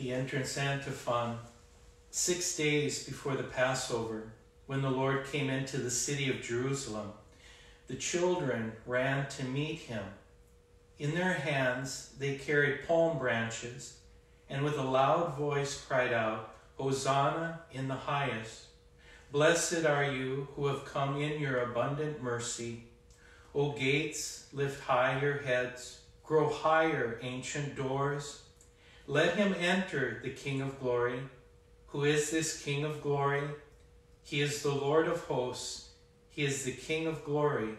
the entrance antiphon, six days before the Passover, when the Lord came into the city of Jerusalem, the children ran to meet him. In their hands they carried palm branches, and with a loud voice cried out, Hosanna in the highest. Blessed are you who have come in your abundant mercy. O gates, lift high your heads, grow higher, ancient doors. Let him enter, the King of glory. Who is this King of glory? He is the Lord of hosts. He is the King of glory.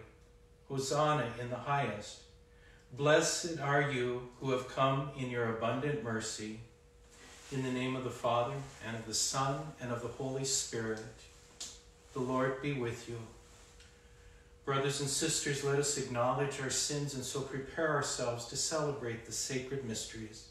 Hosanna in the highest. Blessed are you who have come in your abundant mercy. In the name of the Father, and of the Son, and of the Holy Spirit. The Lord be with you. Brothers and sisters, let us acknowledge our sins and so prepare ourselves to celebrate the sacred mysteries.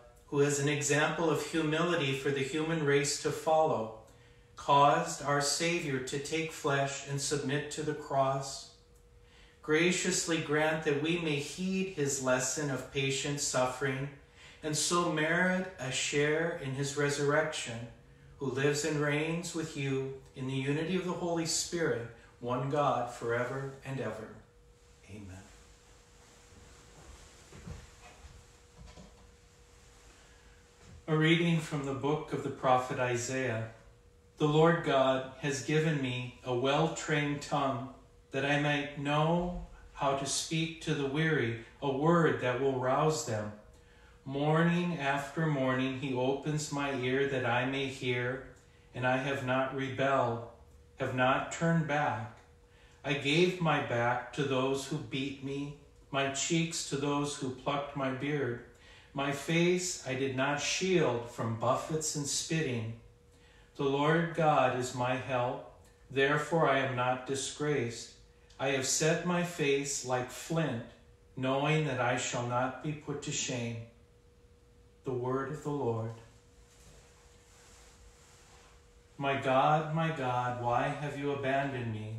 who as an example of humility for the human race to follow, caused our Savior to take flesh and submit to the cross, graciously grant that we may heed his lesson of patient suffering and so merit a share in his resurrection who lives and reigns with you in the unity of the Holy Spirit, one God, forever and ever. Amen. A reading from the book of the prophet Isaiah. The Lord God has given me a well trained tongue that I might know how to speak to the weary a word that will rouse them. Morning after morning he opens my ear that I may hear, and I have not rebelled, have not turned back. I gave my back to those who beat me, my cheeks to those who plucked my beard. My face I did not shield from buffets and spitting. The Lord God is my help, therefore I am not disgraced. I have set my face like flint, knowing that I shall not be put to shame the word of the Lord. My God, my God, why have you abandoned me?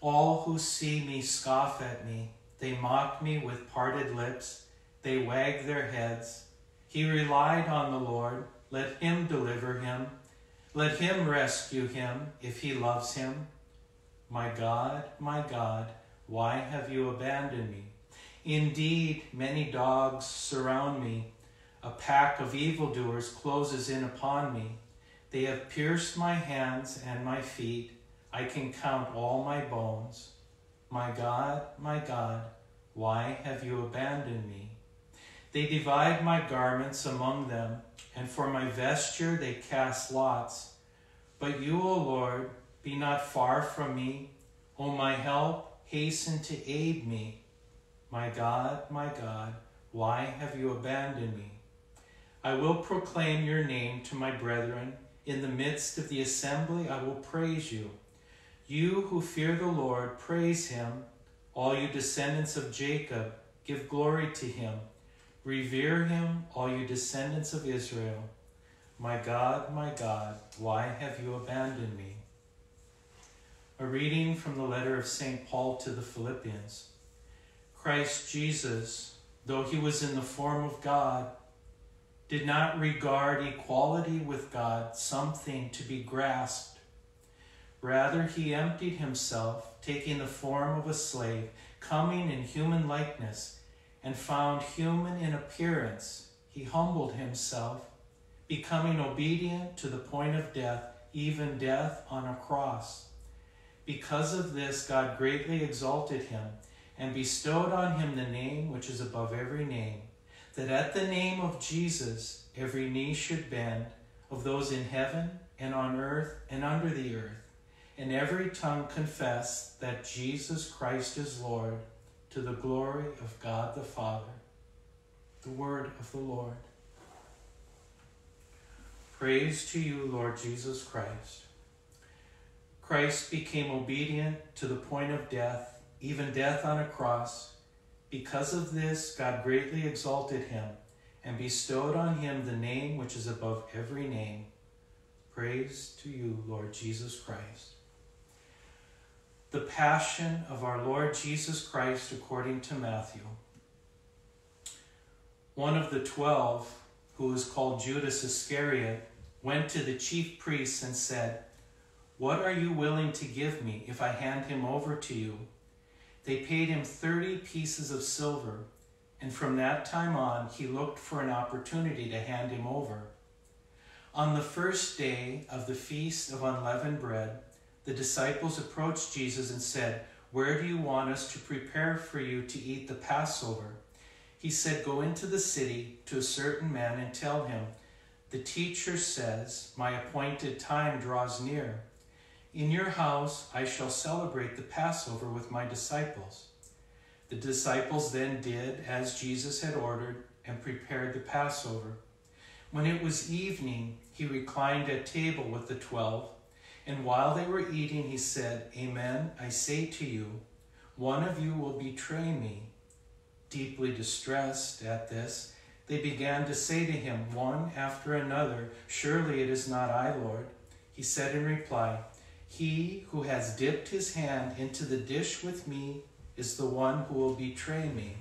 All who see me scoff at me. They mock me with parted lips. They wag their heads. He relied on the Lord. Let him deliver him. Let him rescue him if he loves him. My God, my God, why have you abandoned me? Indeed, many dogs surround me. A pack of evildoers closes in upon me. They have pierced my hands and my feet. I can count all my bones. My God, my God, why have you abandoned me? They divide my garments among them, and for my vesture they cast lots. But you, O Lord, be not far from me. O my help, hasten to aid me. My God, my God, why have you abandoned me? I will proclaim your name to my brethren. In the midst of the assembly, I will praise you. You who fear the Lord, praise him. All you descendants of Jacob, give glory to him. Revere him, all you descendants of Israel. My God, my God, why have you abandoned me? A reading from the letter of St. Paul to the Philippians. Christ Jesus, though he was in the form of God, did not regard equality with God something to be grasped. Rather, he emptied himself, taking the form of a slave, coming in human likeness, and found human in appearance. He humbled himself, becoming obedient to the point of death, even death on a cross. Because of this, God greatly exalted him and bestowed on him the name which is above every name, that at the name of Jesus every knee should bend, of those in heaven and on earth and under the earth, and every tongue confess that Jesus Christ is Lord, to the glory of God the Father. The word of the Lord. Praise to you, Lord Jesus Christ. Christ became obedient to the point of death, even death on a cross. Because of this, God greatly exalted him and bestowed on him the name which is above every name. Praise to you, Lord Jesus Christ. The Passion of our Lord Jesus Christ according to Matthew. One of the twelve, who was called Judas Iscariot, went to the chief priests and said, What are you willing to give me if I hand him over to you? They paid him thirty pieces of silver and from that time on he looked for an opportunity to hand him over. On the first day of the feast of unleavened bread, the disciples approached Jesus and said, Where do you want us to prepare for you to eat the Passover? He said, Go into the city to a certain man and tell him, The teacher says, My appointed time draws near. In your house I shall celebrate the Passover with my disciples. The disciples then did as Jesus had ordered and prepared the Passover. When it was evening, he reclined at table with the twelve, and while they were eating, he said, Amen, I say to you, one of you will betray me. Deeply distressed at this, they began to say to him, one after another, Surely it is not I, Lord. He said in reply, He who has dipped his hand into the dish with me is the one who will betray me.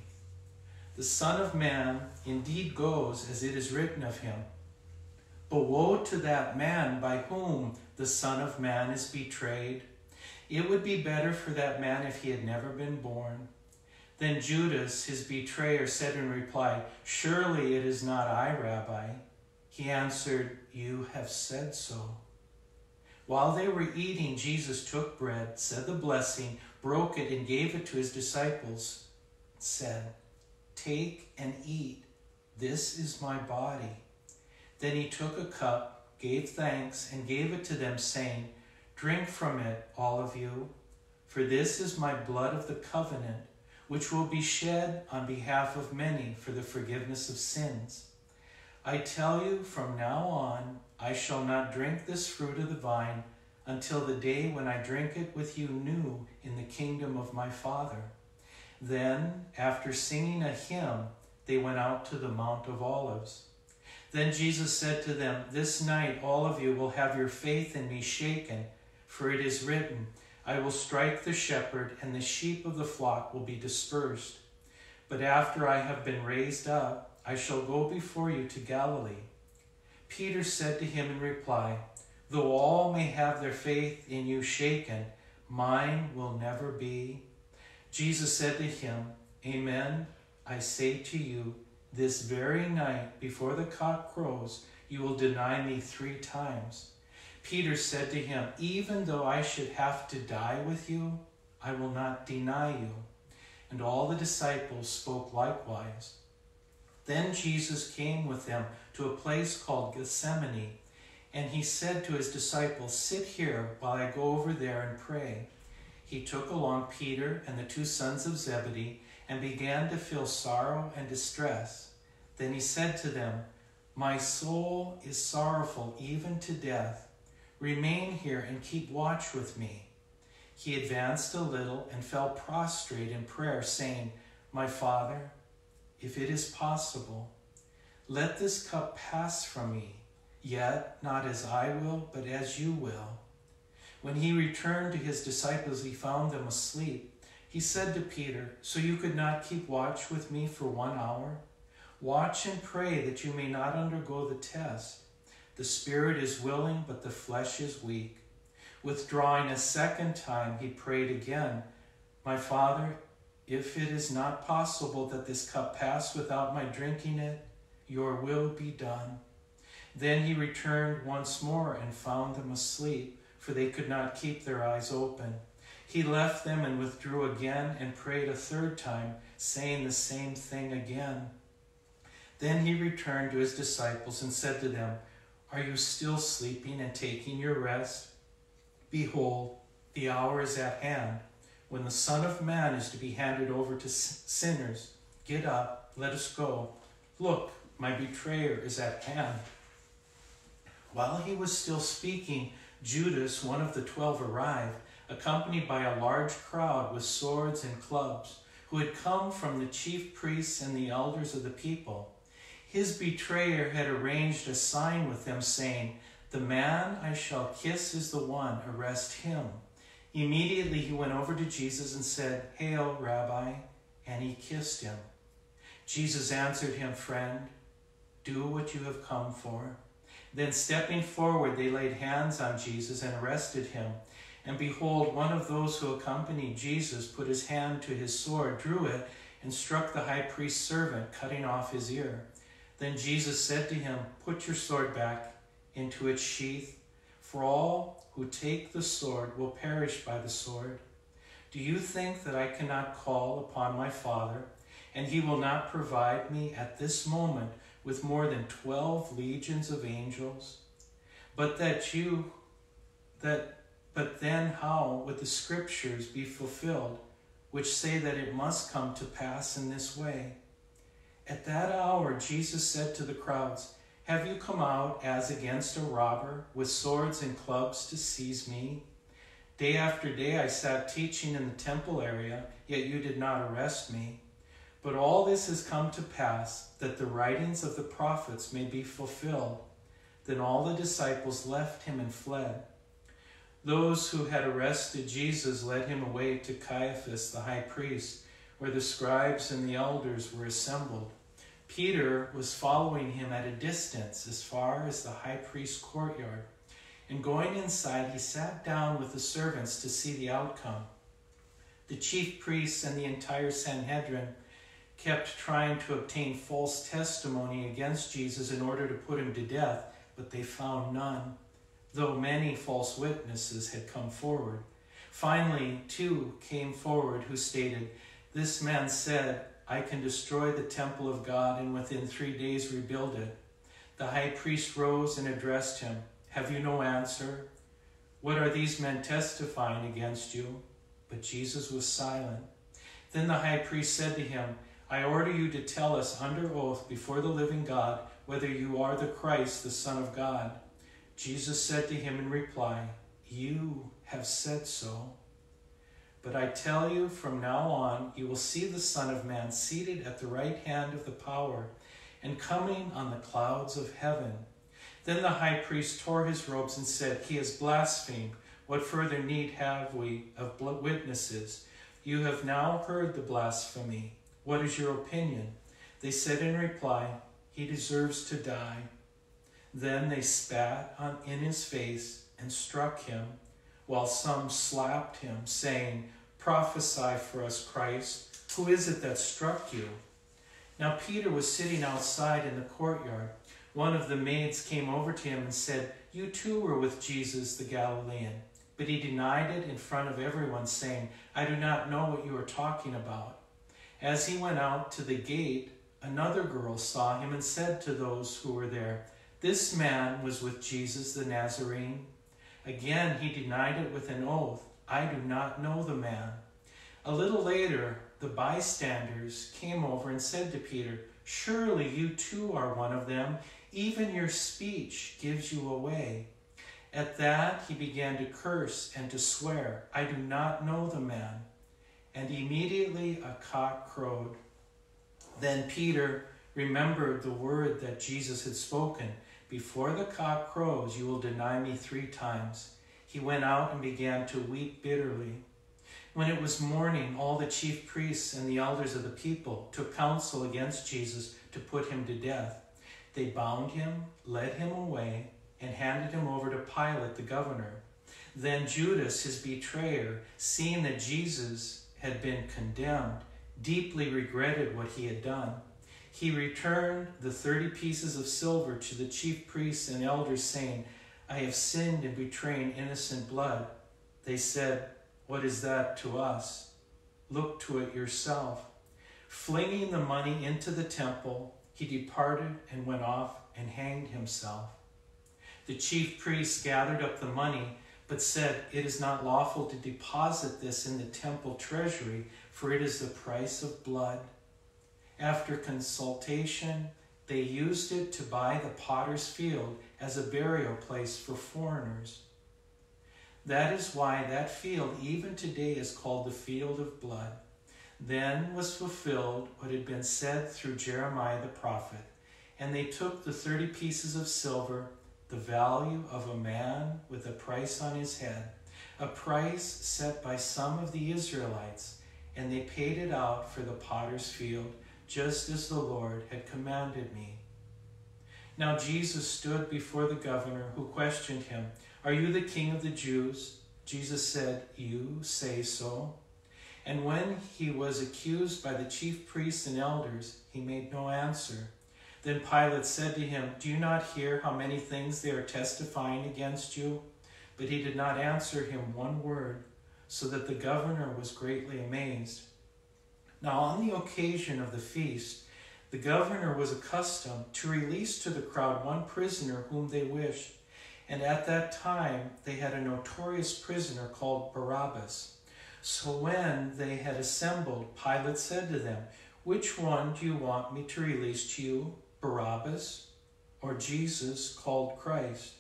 The Son of Man indeed goes as it is written of him. But woe to that man by whom the Son of Man is betrayed. It would be better for that man if he had never been born. Then Judas, his betrayer, said in reply, Surely it is not I, Rabbi. He answered, You have said so. While they were eating, Jesus took bread, said the blessing, broke it, and gave it to his disciples, said, Take and eat. This is my body. Then he took a cup, gave thanks, and gave it to them, saying, Drink from it, all of you, for this is my blood of the covenant, which will be shed on behalf of many for the forgiveness of sins. I tell you, from now on, I shall not drink this fruit of the vine until the day when I drink it with you new in the kingdom of my Father. Then, after singing a hymn, they went out to the Mount of Olives. Then Jesus said to them, This night all of you will have your faith in me shaken, for it is written, I will strike the shepherd, and the sheep of the flock will be dispersed. But after I have been raised up, I shall go before you to Galilee. Peter said to him in reply, Though all may have their faith in you shaken, mine will never be. Jesus said to him, Amen, I say to you, this very night before the cock crows, you will deny me three times. Peter said to him, Even though I should have to die with you, I will not deny you. And all the disciples spoke likewise. Then Jesus came with them to a place called Gethsemane and he said to his disciples, Sit here while I go over there and pray. He took along Peter and the two sons of Zebedee and began to feel sorrow and distress. Then he said to them, My soul is sorrowful even to death. Remain here and keep watch with me. He advanced a little and fell prostrate in prayer, saying, My Father, if it is possible, let this cup pass from me. Yet not as I will, but as you will. When he returned to his disciples, he found them asleep. He said to Peter, So you could not keep watch with me for one hour? Watch and pray that you may not undergo the test. The spirit is willing, but the flesh is weak. Withdrawing a second time, he prayed again, My Father, if it is not possible that this cup pass without my drinking it, your will be done. Then he returned once more and found them asleep, for they could not keep their eyes open. He left them and withdrew again and prayed a third time, saying the same thing again. Then he returned to his disciples and said to them, Are you still sleeping and taking your rest? Behold, the hour is at hand when the Son of Man is to be handed over to sinners. Get up, let us go. Look, my betrayer is at hand. While he was still speaking, Judas, one of the twelve, arrived, accompanied by a large crowd with swords and clubs, who had come from the chief priests and the elders of the people. His betrayer had arranged a sign with them, saying, The man I shall kiss is the one, arrest him. Immediately he went over to Jesus and said, Hail, Rabbi, and he kissed him. Jesus answered him, Friend, do what you have come for. Then stepping forward, they laid hands on Jesus and arrested him. And behold, one of those who accompanied Jesus put his hand to his sword, drew it, and struck the high priest's servant, cutting off his ear. Then Jesus said to him, Put your sword back into its sheath, for all who take the sword will perish by the sword. Do you think that I cannot call upon my Father, and he will not provide me at this moment with more than 12 legions of angels? But that you, that, but then how would the scriptures be fulfilled, which say that it must come to pass in this way? At that hour, Jesus said to the crowds, Have you come out as against a robber with swords and clubs to seize me? Day after day I sat teaching in the temple area, yet you did not arrest me. But all this has come to pass that the writings of the prophets may be fulfilled. Then all the disciples left him and fled. Those who had arrested Jesus led him away to Caiaphas the high priest, where the scribes and the elders were assembled. Peter was following him at a distance as far as the high priest's courtyard. And going inside, he sat down with the servants to see the outcome. The chief priests and the entire Sanhedrin kept trying to obtain false testimony against Jesus in order to put him to death, but they found none, though many false witnesses had come forward. Finally, two came forward who stated, This man said, I can destroy the temple of God and within three days rebuild it. The high priest rose and addressed him, Have you no answer? What are these men testifying against you? But Jesus was silent. Then the high priest said to him, I order you to tell us under oath before the living God whether you are the Christ, the Son of God. Jesus said to him in reply, You have said so. But I tell you, from now on, you will see the Son of Man seated at the right hand of the power and coming on the clouds of heaven. Then the high priest tore his robes and said, He has blasphemed. What further need have we of witnesses? You have now heard the blasphemy. What is your opinion? They said in reply, He deserves to die. Then they spat on, in his face and struck him, while some slapped him, saying, Prophesy for us, Christ. Who is it that struck you? Now Peter was sitting outside in the courtyard. One of the maids came over to him and said, You too were with Jesus the Galilean. But he denied it in front of everyone, saying, I do not know what you are talking about. As he went out to the gate, another girl saw him and said to those who were there, This man was with Jesus the Nazarene. Again he denied it with an oath, I do not know the man. A little later, the bystanders came over and said to Peter, Surely you too are one of them. Even your speech gives you away. At that he began to curse and to swear, I do not know the man. And immediately a cock crowed. Then Peter remembered the word that Jesus had spoken Before the cock crows, you will deny me three times. He went out and began to weep bitterly. When it was morning, all the chief priests and the elders of the people took counsel against Jesus to put him to death. They bound him, led him away, and handed him over to Pilate the governor. Then Judas, his betrayer, seeing that Jesus had been condemned, deeply regretted what he had done. He returned the thirty pieces of silver to the chief priests and elders, saying, I have sinned in betraying innocent blood. They said, What is that to us? Look to it yourself. Flinging the money into the temple, he departed and went off and hanged himself. The chief priests gathered up the money but said, It is not lawful to deposit this in the temple treasury, for it is the price of blood. After consultation They used it to buy the potter's field as a burial place for foreigners. That is why that field even today is called the field of blood. Then was fulfilled what had been said through Jeremiah the prophet. And they took the thirty pieces of silver, the value of a man with a price on his head, a price set by some of the Israelites, and they paid it out for the potter's field, just as the Lord had commanded me. Now Jesus stood before the governor, who questioned him, Are you the king of the Jews? Jesus said, You say so. And when he was accused by the chief priests and elders, he made no answer. Then Pilate said to him, Do you not hear how many things they are testifying against you? But he did not answer him one word, so that the governor was greatly amazed. Now, on the occasion of the feast, the governor was accustomed to release to the crowd one prisoner whom they wished, and at that time they had a notorious prisoner called Barabbas. So when they had assembled, Pilate said to them, Which one do you want me to release to you, Barabbas or Jesus called Christ?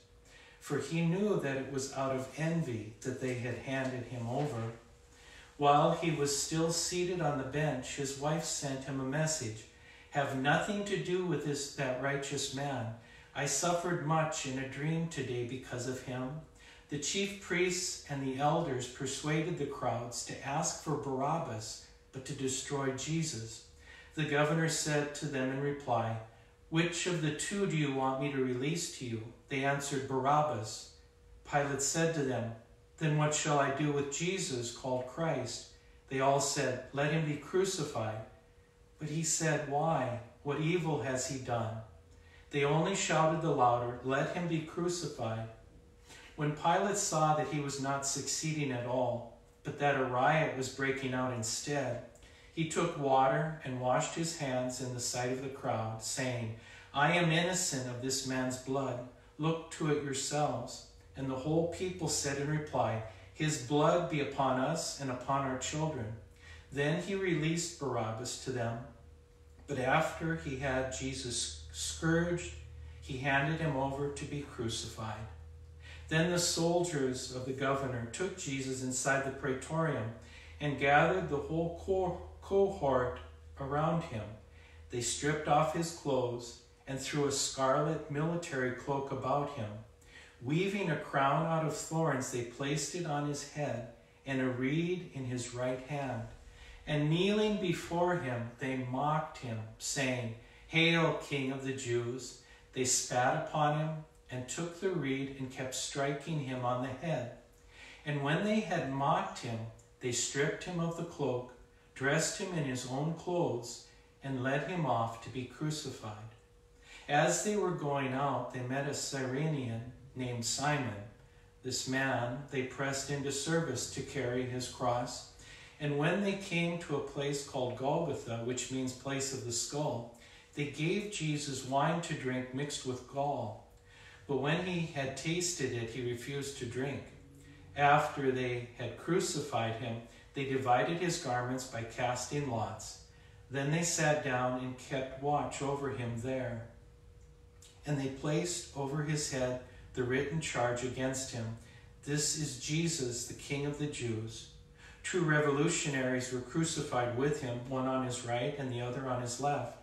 For he knew that it was out of envy that they had handed him over. While he was still seated on the bench, his wife sent him a message Have nothing to do with this, that righteous man. I suffered much in a dream today because of him. The chief priests and the elders persuaded the crowds to ask for Barabbas, but to destroy Jesus. The governor said to them in reply, Which of the two do you want me to release to you? They answered, Barabbas. Pilate said to them, Then what shall I do with Jesus, called Christ? They all said, Let him be crucified. But he said, Why? What evil has he done? They only shouted the louder, Let him be crucified. When Pilate saw that he was not succeeding at all, but that a riot was breaking out instead, he took water and washed his hands in the sight of the crowd, saying, I am innocent of this man's blood. Look to it yourselves. And the whole people said in reply, His blood be upon us and upon our children. Then he released Barabbas to them. But after he had Jesus scourged, he handed him over to be crucified. Then the soldiers of the governor took Jesus inside the praetorium and gathered the whole cohort around him. They stripped off his clothes and threw a scarlet military cloak about him. Weaving a crown out of thorns, they placed it on his head and a reed in his right hand. And kneeling before him, they mocked him, saying, Hail, King of the Jews! They spat upon him and took the reed and kept striking him on the head. And when they had mocked him, they stripped him of the cloak, dressed him in his own clothes, and led him off to be crucified. As they were going out, they met a Cyrenian named Simon. This man they pressed into service to carry his cross. And when they came to a place called Golgotha, which means place of the skull, they gave Jesus wine to drink mixed with gall. But when he had tasted it, he refused to drink. After they had crucified him, they divided his garments by casting lots. Then they sat down and kept watch over him there. And they placed over his head the written charge against him This is Jesus, the King of the Jews. Two revolutionaries were crucified with him, one on his right and the other on his left.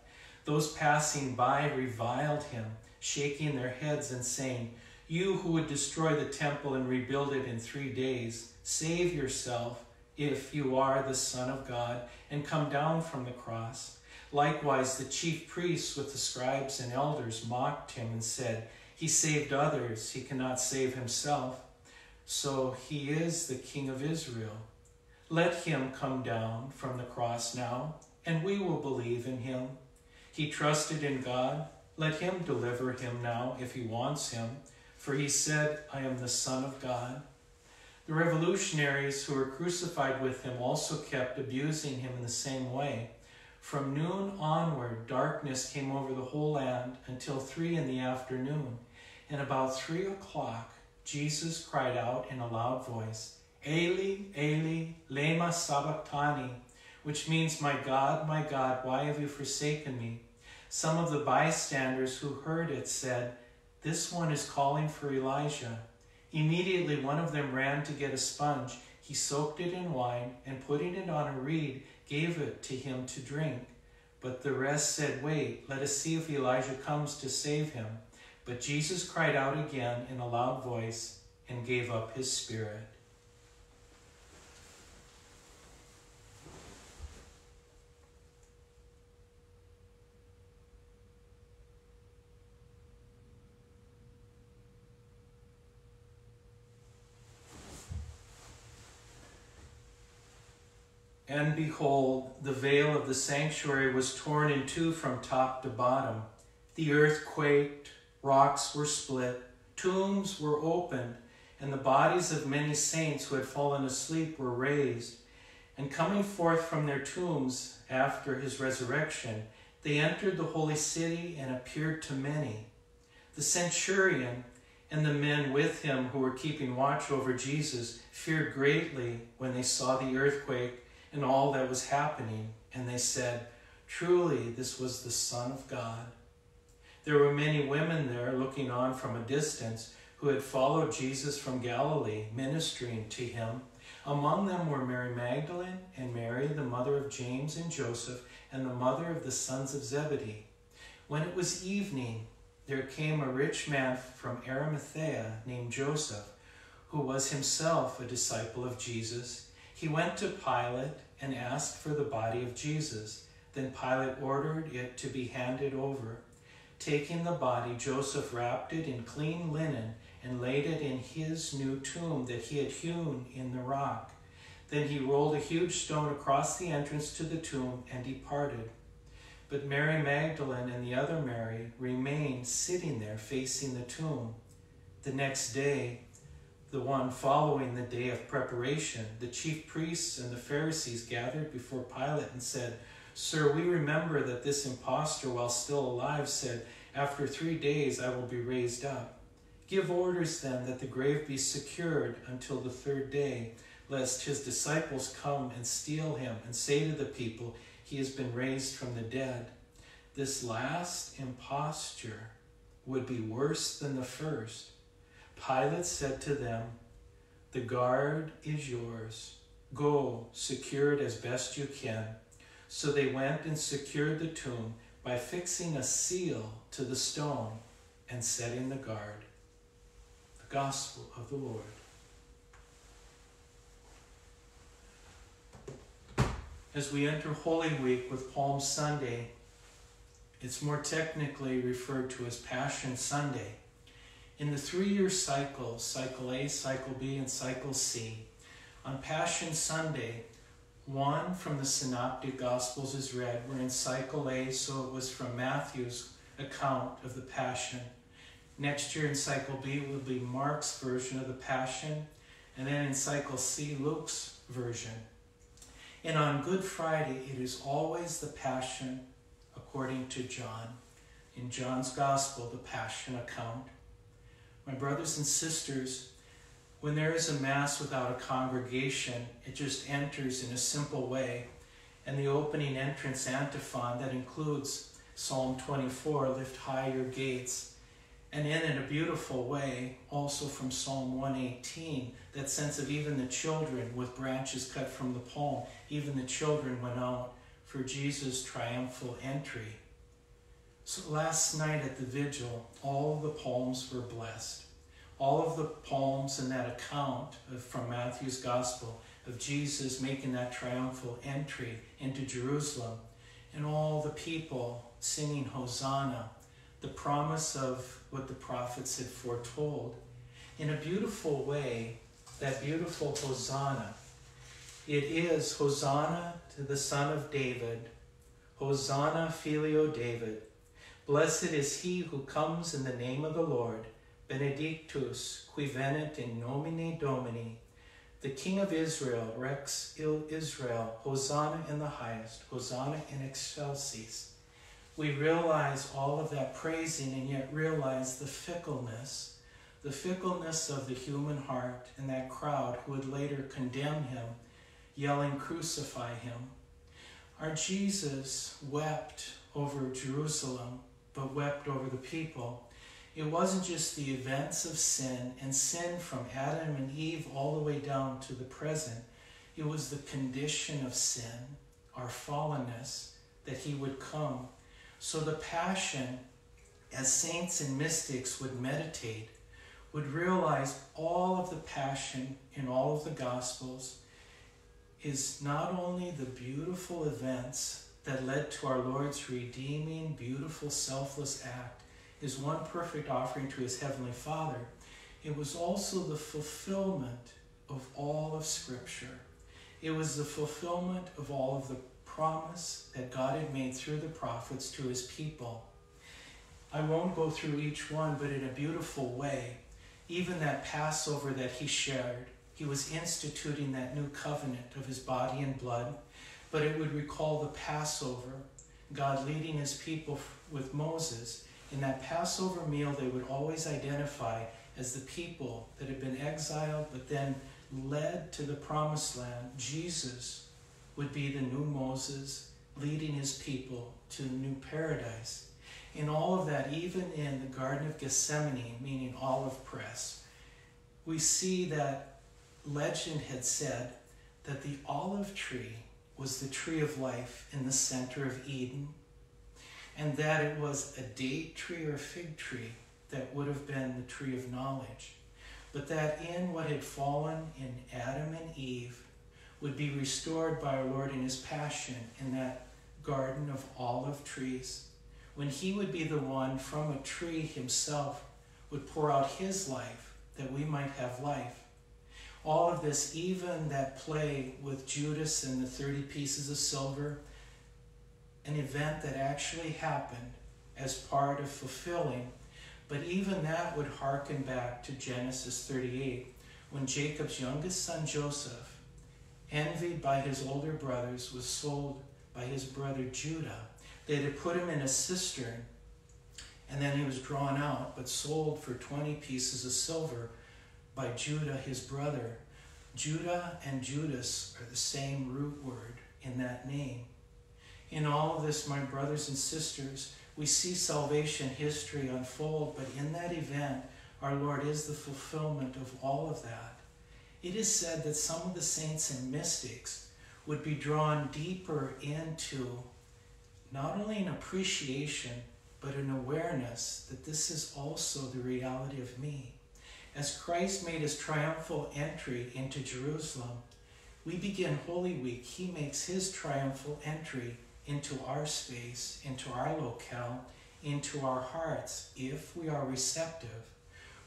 Those passing by reviled him shaking their heads and saying, You who would destroy the temple and rebuild it in three days, save yourself if you are the Son of God and come down from the cross. Likewise, the chief priests with the scribes and elders mocked him and said, He saved others, he cannot save himself. So he is the King of Israel. Let him come down from the cross now, and we will believe in him. He trusted in God let him deliver him now if he wants him, for he said, I am the Son of God. The revolutionaries who were crucified with him also kept abusing him in the same way. From noon onward, darkness came over the whole land until three in the afternoon. And about three o'clock, Jesus cried out in a loud voice, Eli, Eli, lema sabachthani, which means, My God, my God, why have you forsaken me? Some of the bystanders who heard it said, This one is calling for Elijah. Immediately one of them ran to get a sponge. He soaked it in wine and putting it on a reed, gave it to him to drink. But the rest said, Wait, let us see if Elijah comes to save him. But Jesus cried out again in a loud voice and gave up his spirit. And behold, the veil of the sanctuary was torn in two from top to bottom. The earth quaked, rocks were split, tombs were opened, and the bodies of many saints who had fallen asleep were raised. And coming forth from their tombs after his resurrection, they entered the holy city and appeared to many. The centurion and the men with him who were keeping watch over Jesus feared greatly when they saw the earthquake and all that was happening, and they said, Truly, this was the Son of God. There were many women there looking on from a distance who had followed Jesus from Galilee, ministering to him. Among them were Mary Magdalene and Mary, the mother of James and Joseph, and the mother of the sons of Zebedee. When it was evening, there came a rich man from Arimathea named Joseph, who was himself a disciple of Jesus. He went to Pilate and asked for the body of Jesus. Then Pilate ordered it to be handed over. Taking the body, Joseph wrapped it in clean linen and laid it in his new tomb that he had hewn in the rock. Then he rolled a huge stone across the entrance to the tomb and departed. But Mary Magdalene and the other Mary remained sitting there facing the tomb. The next day, the one following the day of preparation, the chief priests and the Pharisees gathered before Pilate and said, Sir, we remember that this impostor, while still alive, said, After three days I will be raised up. Give orders then that the grave be secured until the third day, lest his disciples come and steal him and say to the people, He has been raised from the dead. This last imposture would be worse than the first. Pilate said to them, The guard is yours. Go, secure it as best you can. So they went and secured the tomb by fixing a seal to the stone and setting the guard. The Gospel of the Lord. As we enter Holy Week with Palm Sunday, it's more technically referred to as Passion Sunday. In the three year cycle, cycle A, cycle B, and cycle C, on Passion Sunday, one from the Synoptic Gospels is read. We're in cycle A, so it was from Matthew's account of the Passion. Next year in cycle B will be Mark's version of the Passion, and then in cycle C, Luke's version. And on Good Friday, it is always the Passion according to John. In John's Gospel, the Passion account. My brothers and sisters, when there is a Mass without a congregation, it just enters in a simple way. And the opening entrance antiphon that includes Psalm 24, Lift High Your Gates, and in, in a beautiful way, also from Psalm 118, that sense of even the children with branches cut from the palm, even the children went out for Jesus' triumphal entry. So last night at the vigil, all the palms were blessed. All of the poems in that account of, from Matthew's Gospel of Jesus making that triumphal entry into Jerusalem, and all the people singing Hosanna, the promise of what the prophets had foretold. In a beautiful way, that beautiful Hosanna, it is Hosanna to the Son of David, Hosanna Filio David. Blessed is he who comes in the name of the Lord, Benedictus qui venit in nomine Domini. The King of Israel, Rex il Israel, Hosanna in the highest, Hosanna in excelsis. We realize all of that praising and yet realize the fickleness, the fickleness of the human heart and that crowd who would later condemn him, yelling, Crucify him. Our Jesus wept over Jerusalem, but wept over the people. It wasn't just the events of sin and sin from Adam and Eve all the way down to the present. It was the condition of sin, our fallenness, that he would come. So the passion, as saints and mystics would meditate, would realize all of the passion in all of the Gospels is not only the beautiful events that led to our Lord's redeeming, beautiful, selfless act, his one perfect offering to his Heavenly Father, it was also the fulfillment of all of Scripture. It was the fulfillment of all of the promise that God had made through the prophets to his people. I won't go through each one, but in a beautiful way, even that Passover that he shared, he was instituting that new covenant of his body and blood, but it would recall the Passover, God leading his people with Moses. In that Passover meal, they would always identify as the people that had been exiled but then led to the promised land. Jesus would be the new Moses leading his people to the new paradise. In all of that, even in the Garden of Gethsemane, meaning olive press, we see that legend had said that the olive tree was the tree of life in the center of Eden, and that it was a date tree or fig tree that would have been the tree of knowledge, but that in what had fallen in Adam and Eve would be restored by our Lord in his passion in that garden of olive trees, when he would be the one from a tree himself would pour out his life that we might have life. All of this, even that play with Judas and the 30 pieces of silver, an event that actually happened as part of fulfilling. But even that would hearken back to Genesis 38, when Jacob's youngest son Joseph, envied by his older brothers, was sold by his brother Judah. They had put him in a cistern, and then he was drawn out, but sold for 20 pieces of silver by Judah, his brother. Judah and Judas are the same root word in that name. In all of this, my brothers and sisters, we see salvation history unfold, but in that event, our Lord is the fulfillment of all of that. It is said that some of the saints and mystics would be drawn deeper into not only an appreciation, but an awareness that this is also the reality of me. As Christ made his triumphal entry into Jerusalem, we begin Holy Week. He makes his triumphal entry into our space, into our locale, into our hearts, if we are receptive.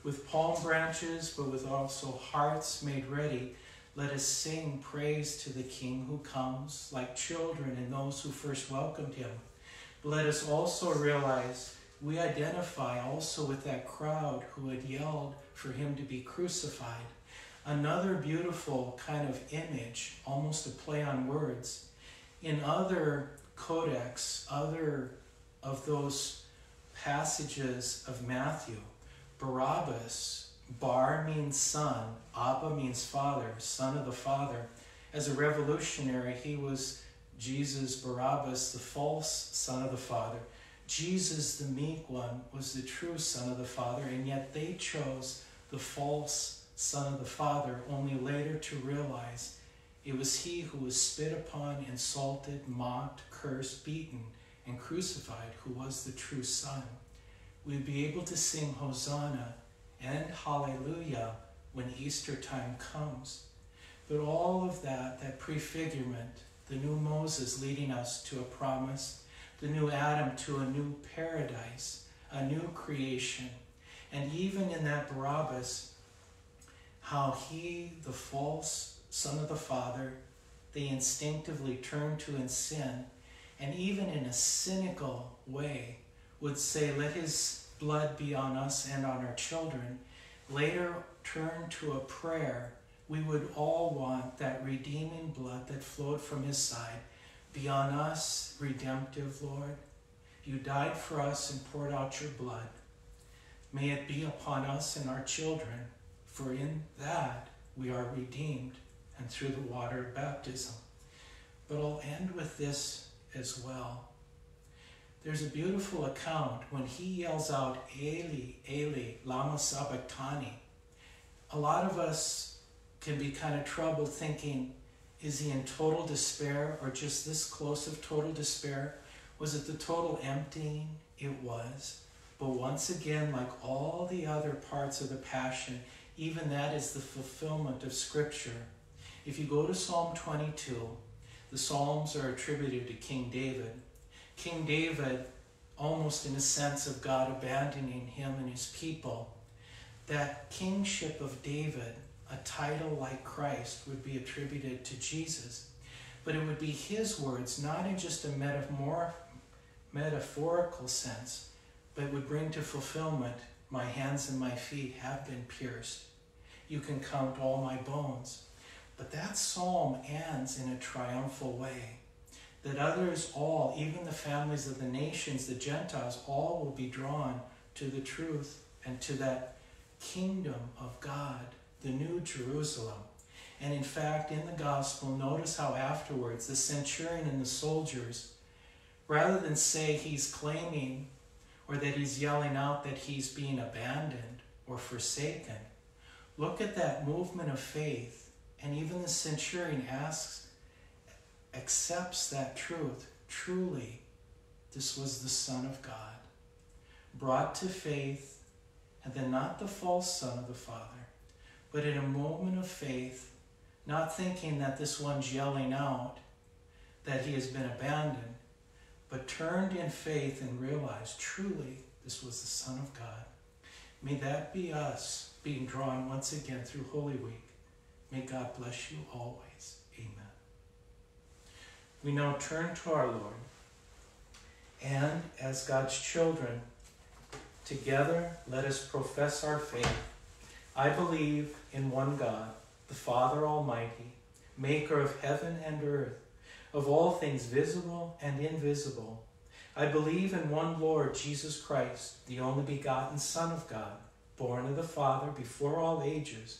With palm branches, but with also hearts made ready, let us sing praise to the King who comes, like children and those who first welcomed him. Let us also realize we identify also with that crowd who had yelled for him to be crucified. Another beautiful kind of image, almost a play on words. In other codex, other of those passages of Matthew, Barabbas, Bar means son, Abba means father, son of the father. As a revolutionary, he was Jesus, Barabbas, the false son of the father. Jesus, the meek one, was the true Son of the Father, and yet they chose the false Son of the Father, only later to realize it was he who was spit upon, insulted, mocked, cursed, beaten, and crucified who was the true Son. We'd be able to sing Hosanna and Hallelujah when Easter time comes. But all of that, that prefigurement, the new Moses leading us to a promise the new Adam to a new paradise, a new creation. And even in that Barabbas, how he, the false son of the Father, they instinctively turn to in sin, and even in a cynical way would say, Let his blood be on us and on our children, later turn to a prayer. We would all want that redeeming blood that flowed from his side be on us, redemptive Lord. You died for us and poured out your blood. May it be upon us and our children, for in that we are redeemed and through the water of baptism. But I'll end with this as well. there's a beautiful account when he yells out, Eli, Eli, Lama Sabachthani. A lot of us can be kind of troubled thinking, is he in total despair or just this close of total despair? Was it the total emptying? It was. But once again, like all the other parts of the Passion, even that is the fulfillment of Scripture. If you go to Psalm 22, the Psalms are attributed to King David. King David, almost in a sense of God abandoning him and his people, that kingship of David, a title like Christ, would be attributed to Jesus. But it would be his words, not in just a metaphorical sense, but would bring to fulfillment my hands and my feet have been pierced. You can count all my bones. But that psalm ends in a triumphal way that others all, even the families of the nations, the Gentiles, all will be drawn to the truth and to that kingdom of God, the new Jerusalem. And in fact, in the gospel, notice how afterwards the centurion and the soldiers, rather than say he's claiming or that he's yelling out that he's being abandoned or forsaken, look at that movement of faith. And even the centurion asks, accepts that truth, truly, this was the Son of God, brought to faith, and then not the false Son of the Father, but in a moment of faith, not thinking that this one's yelling out that he has been abandoned, but turned in faith and realized truly this was the Son of God. May that be us being drawn once again through Holy Week. May God bless you always Amen. we now turn to our Lord. And as God's children, together let us profess our faith. I believe in one God, the Father Almighty, maker of heaven and earth, of all things visible and invisible. I believe in one Lord Jesus Christ, the only begotten Son of God, born of the Father before all ages,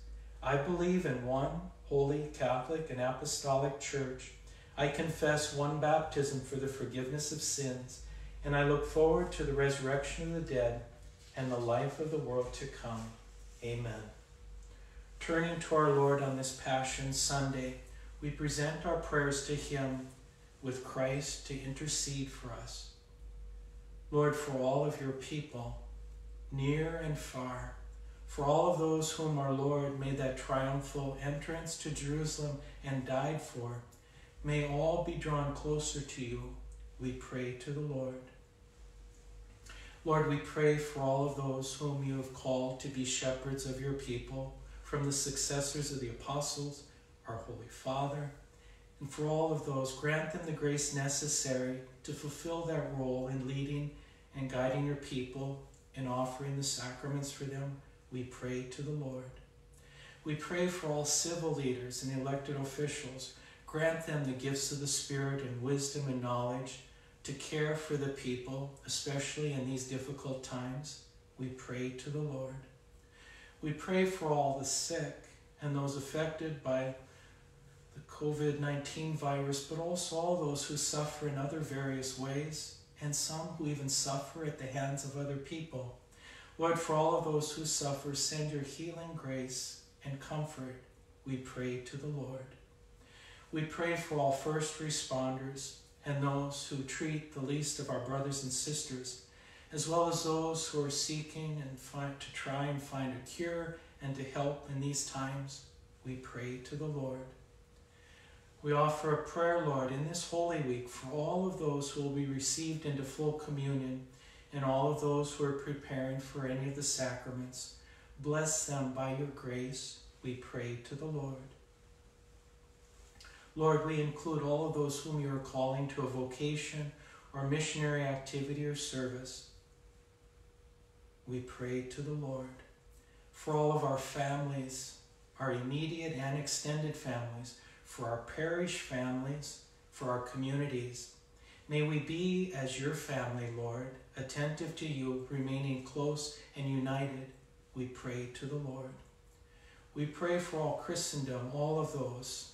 I believe in one holy, Catholic, and Apostolic Church. I confess one baptism for the forgiveness of sins and I look forward to the resurrection of the dead and the life of the world to come. Amen. Turning to our Lord on this Passion Sunday, we present our prayers to Him with Christ to intercede for us. Lord, for all of your people, near and far, for all of those whom our Lord made that triumphal entrance to Jerusalem and died for, may all be drawn closer to you, we pray to the Lord. Lord, we pray for all of those whom you have called to be shepherds of your people, from the successors of the apostles, our Holy Father, and for all of those, grant them the grace necessary to fulfill that role in leading and guiding your people and offering the sacraments for them. We pray to the Lord. We pray for all civil leaders and elected officials. Grant them the gifts of the Spirit and wisdom and knowledge to care for the people, especially in these difficult times, we pray to the Lord. We pray for all the sick and those affected by the COVID 19 virus, but also all those who suffer in other various ways, and some who even suffer at the hands of other people. Lord, for all of those who suffer, send your healing grace and comfort, we pray to the Lord. We pray for all first responders and those who treat the least of our brothers and sisters, as well as those who are seeking and find, to try and find a cure and to help in these times, we pray to the Lord. We offer a prayer, Lord, in this Holy Week for all of those who will be received into full communion and all of those who are preparing for any of the sacraments. Bless them by your grace, we pray to the Lord. Lord, we include all of those whom you are calling to a vocation or missionary activity or service. We pray to the Lord. For all of our families, our immediate and extended families, for our parish families, for our communities. May we be as your family, Lord, attentive to you, remaining close and united, we pray to the Lord. We pray for all Christendom, all of those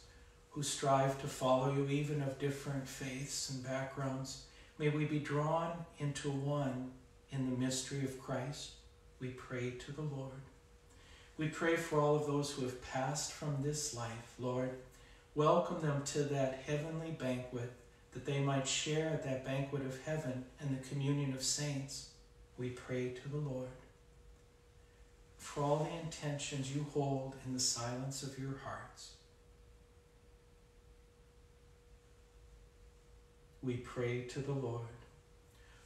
who strive to follow you, even of different faiths and backgrounds. May we be drawn into one in the mystery of Christ. We pray to the Lord. We pray for all of those who have passed from this life, Lord. Welcome them to that heavenly banquet that they might share at that banquet of heaven and the communion of saints. We pray to the Lord. For all the intentions you hold in the silence of your hearts, we pray to the Lord.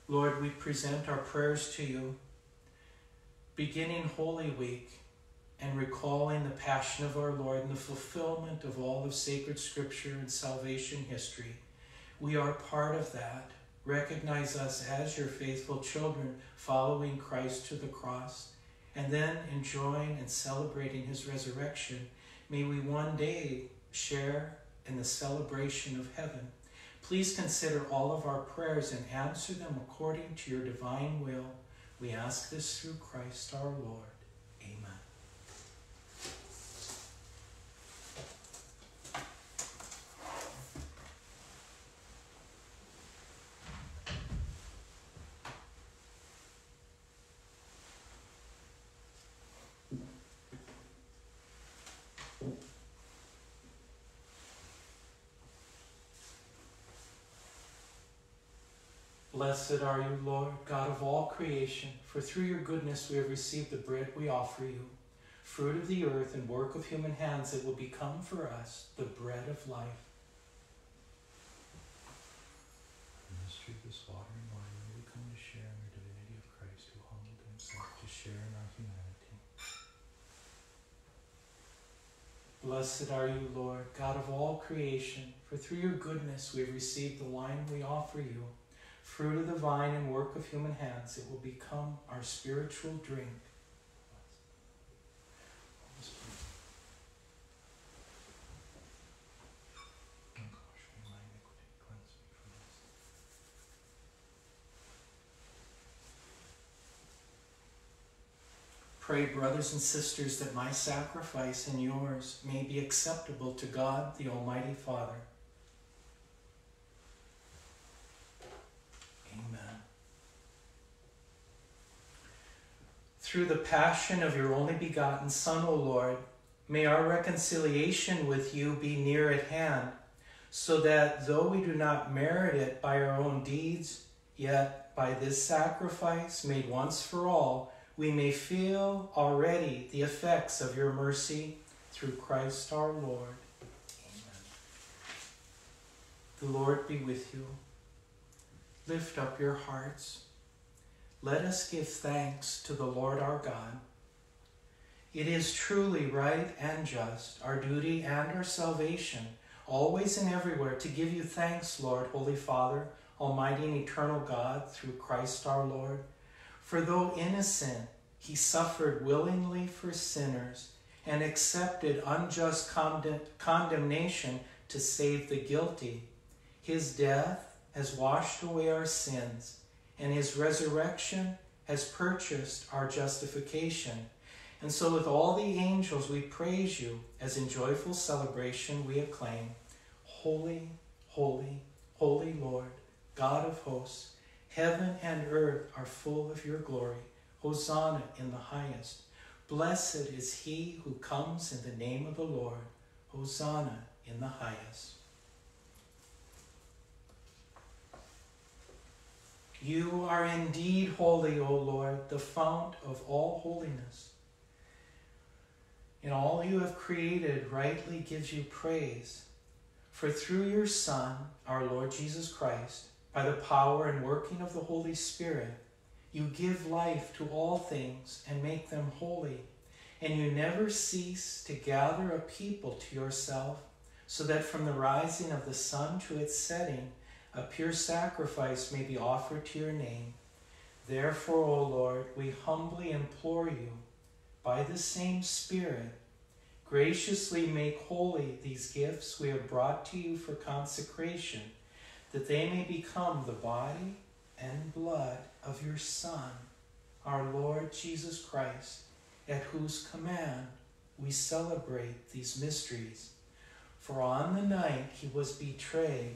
Lord, we present our prayers to you, beginning Holy Week and recalling the passion of our Lord and the fulfillment of all of sacred scripture and salvation history. We are part of that. Recognize us as your faithful children following Christ to the cross and then enjoying and celebrating his resurrection. May we one day share in the celebration of heaven. Please consider all of our prayers and answer them according to your divine will. We ask this through Christ our Lord. Blessed are you, Lord, God of all creation, for through your goodness we have received the bread we offer you, fruit of the earth and work of human hands that will become for us the bread of life. The mystery of this water and wine, may we come to share in the divinity of Christ who humbled himself to share in our humanity. Blessed are you, Lord, God of all creation, for through your goodness we have received the wine we offer you fruit of the vine and work of human hands, it will become our spiritual drink. Pray, brothers and sisters, that my sacrifice and yours may be acceptable to God, the Almighty Father. Through the passion of your only begotten Son, O Lord, may our reconciliation with you be near at hand, so that though we do not merit it by our own deeds, yet by this sacrifice made once for all, we may feel already the effects of your mercy through Christ our Lord. Amen. The Lord be with you. Lift up your hearts let us give thanks to the Lord our God. It is truly right and just, our duty and our salvation, always and everywhere, to give you thanks, Lord, Holy Father, Almighty and eternal God, through Christ our Lord. For though innocent, he suffered willingly for sinners and accepted unjust condemnation to save the guilty. His death has washed away our sins and his resurrection has purchased our justification. And so, with all the angels, we praise you as in joyful celebration we acclaim Holy, holy, holy Lord, God of hosts. Heaven and earth are full of your glory. Hosanna in the highest. Blessed is he who comes in the name of the Lord. Hosanna in the highest. You are indeed holy, O Lord, the fount of all holiness. And all you have created rightly gives you praise. For through your Son, our Lord Jesus Christ, by the power and working of the Holy Spirit, you give life to all things and make them holy, and you never cease to gather a people to yourself, so that from the rising of the sun to its setting, a pure sacrifice may be offered to your name. Therefore, O Lord, we humbly implore you, by the same Spirit, graciously make holy these gifts we have brought to you for consecration, that they may become the body and blood of your Son, our Lord Jesus Christ, at whose command we celebrate these mysteries. For on the night he was betrayed,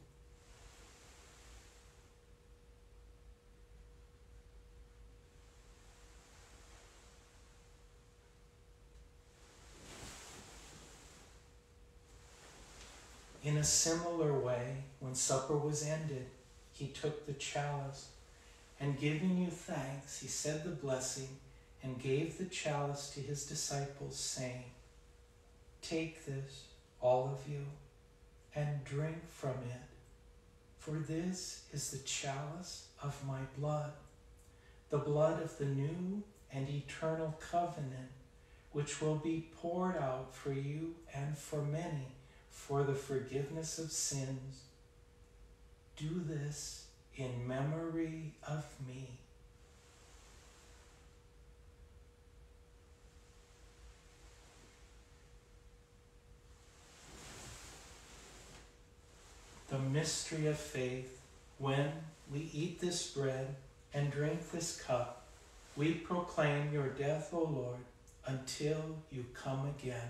In a similar way, when supper was ended, he took the chalice, and giving you thanks, he said the blessing and gave the chalice to his disciples, saying, Take this, all of you, and drink from it, for this is the chalice of my blood, the blood of the new and eternal covenant, which will be poured out for you and for many for the forgiveness of sins. Do this in memory of me. The mystery of faith, when we eat this bread and drink this cup, we proclaim your death, O Lord, until you come again.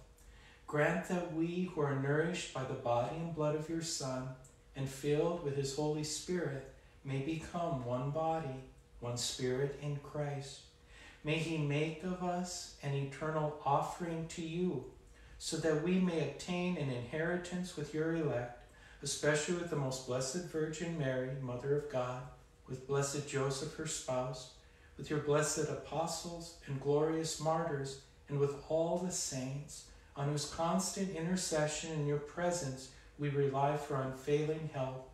Grant that we who are nourished by the body and blood of your Son and filled with his Holy Spirit may become one body, one spirit in Christ. May he make of us an eternal offering to you, so that we may obtain an inheritance with your elect, especially with the most blessed Virgin Mary, Mother of God, with blessed Joseph, her spouse, with your blessed apostles and glorious martyrs, and with all the saints on whose constant intercession in your presence we rely for unfailing help.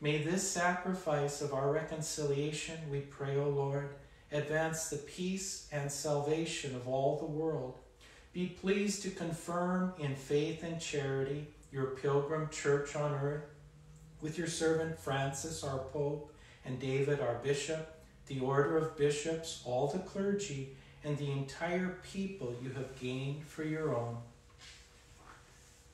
May this sacrifice of our reconciliation, we pray, O Lord, advance the peace and salvation of all the world. Be pleased to confirm in faith and charity your pilgrim church on earth, with your servant Francis, our Pope, and David, our Bishop, the order of bishops, all the clergy, and the entire people you have gained for your own.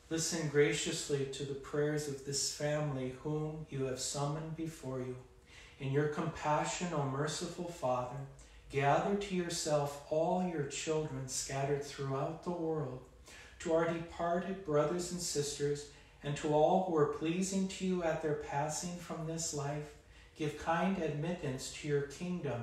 Listen graciously to the prayers of this family whom you have summoned before you. In your compassion, O merciful Father, gather to yourself all your children scattered throughout the world, to our departed brothers and sisters, and to all who are pleasing to you at their passing from this life. Give kind admittance to your kingdom.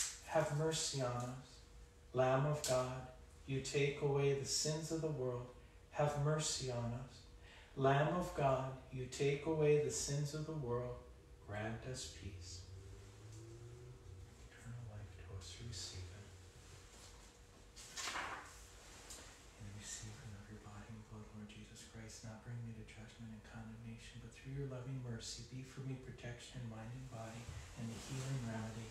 have mercy on us. Lamb of God, you take away the sins of the world, have mercy on us. Lamb of God, you take away the sins of the world, grant us peace. Eternal life to us, receive it. And receive of your body and blood, Lord Jesus Christ. Not bring me to judgment and condemnation, but through your loving mercy, be for me protection in mind and body and the healing remedy.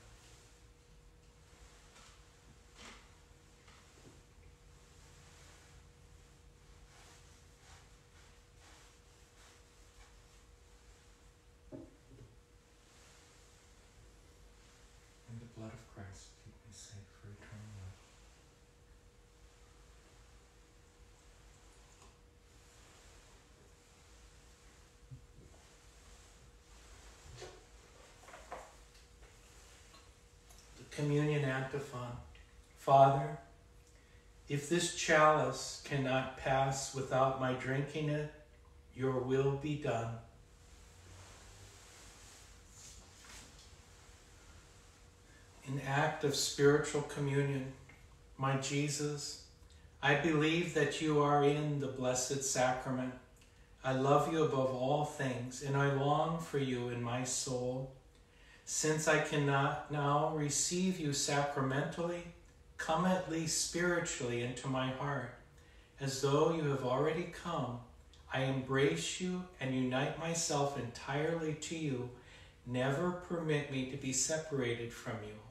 Communion antiphon. Father, if this chalice cannot pass without my drinking it, your will be done. In act of spiritual communion, my Jesus, I believe that you are in the blessed sacrament. I love you above all things, and I long for you in my soul. Since I cannot now receive you sacramentally, come at least spiritually into my heart. As though you have already come, I embrace you and unite myself entirely to you. Never permit me to be separated from you.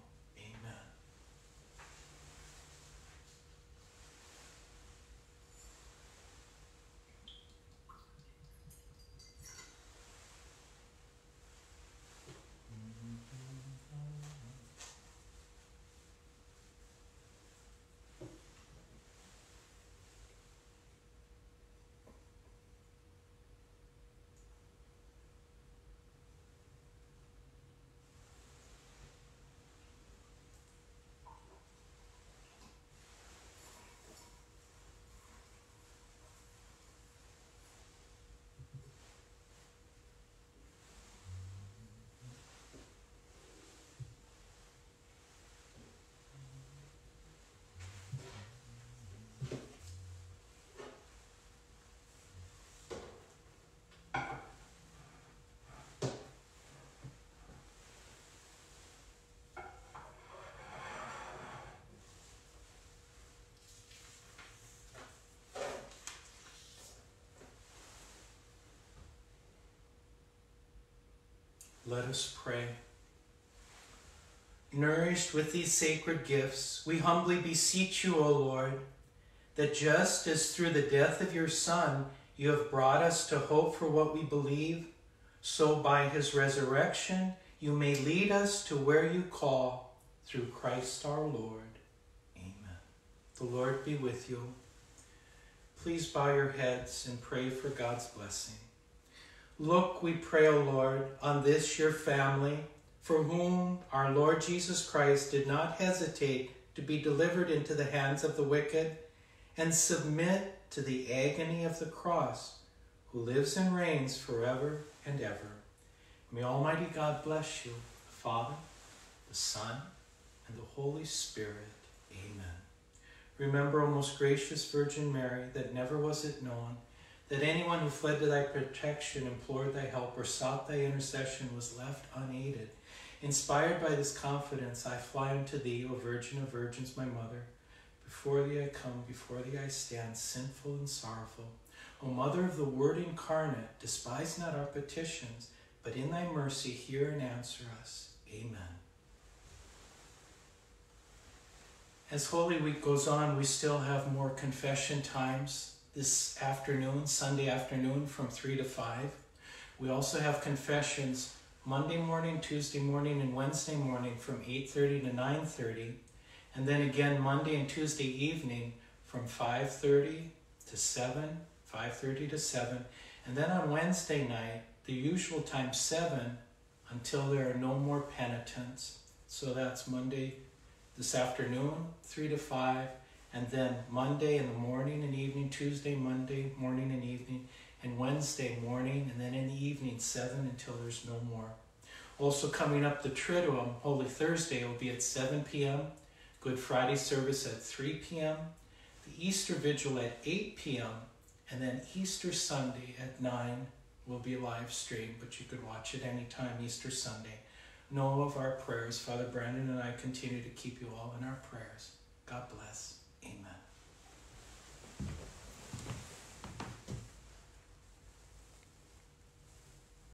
Let us pray. Nourished with these sacred gifts, we humbly beseech you, O Lord, that just as through the death of your Son you have brought us to hope for what we believe, so by his resurrection you may lead us to where you call through Christ our Lord. Amen. The Lord be with you. Please bow your heads and pray for God's blessing. Look, we pray, O Lord, on this your family, for whom our Lord Jesus Christ did not hesitate to be delivered into the hands of the wicked and submit to the agony of the cross, who lives and reigns forever and ever. May Almighty God bless you, the Father, the Son, and the Holy Spirit. Amen. Remember, O most gracious Virgin Mary, that never was it known that anyone who fled to thy protection, implored thy help, or sought thy intercession was left unaided. Inspired by this confidence, I fly unto thee, O Virgin of Virgins, my mother. Before thee I come, before thee I stand, sinful and sorrowful. O Mother of the Word incarnate, despise not our petitions, but in thy mercy hear and answer us. Amen. As Holy Week goes on, we still have more confession times this afternoon, Sunday afternoon from 3 to 5. We also have confessions Monday morning, Tuesday morning, and Wednesday morning from 8.30 to 9.30. And then again Monday and Tuesday evening from 5.30 to 7, 5.30 to 7. And then on Wednesday night, the usual time 7 until there are no more penitents. So that's Monday this afternoon, 3 to 5, and then Monday in the morning and evening, Tuesday, Monday, morning and evening, and Wednesday morning, and then in the evening, 7 until there's no more. Also coming up, the Triduum, Holy Thursday, will be at 7 p.m., Good Friday service at 3 p.m., the Easter Vigil at 8 p.m., and then Easter Sunday at 9 will be live stream, but you could watch it anytime Easter Sunday. Know of our prayers. Father Brandon and I continue to keep you all in our prayers. God bless.